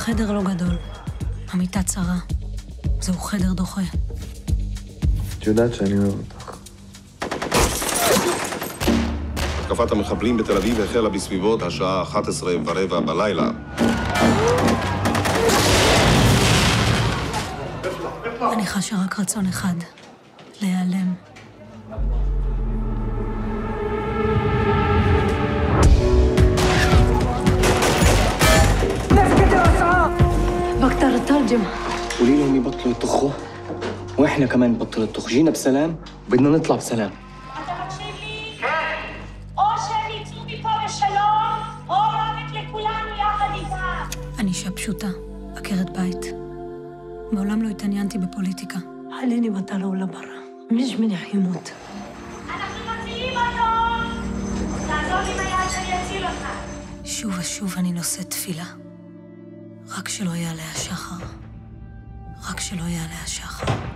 החדר לא גדול, המיטה צרה. זהו חדר דוחה. את יודעת שאני אוהב אותך. התקפת המחבלים בתל אביב החלה בסביבות השעה 11 ורבע בלילה. אני חשה רק רצון אחד, להיעלם. بقدر اترجم قولي لهم يبطلوا يطخوا واحنا كمان نبطل الطخ جينا بسلام بدنا نطلع بسلام אתה מקשיב לי? כן. או שהם יצאו מפה בשלום, או מוות לכולנו יחד איתם. אני אישה פשוטה, עקרת בית. מעולם לא התעניינתי בפוליטיקה. عليني بطلة ولا برا مش من يموت אנחנו מצילים אותו! תעזור לי ביד שאני אציל אותך. שוב ושוב אני נושאת תפילה. רק שלא יעלה השחר. רק שלא יעלה השחר.